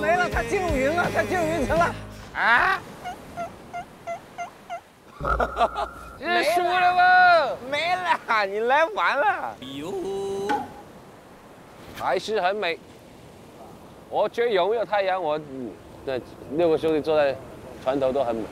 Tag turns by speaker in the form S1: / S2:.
S1: 没了，他进入云了，他进入云层了。啊！
S2: 认输了吗？
S1: 没了，你来晚了。哟，
S2: 还是很美。我觉得有没有太阳，我那六个兄弟坐在船头都很美。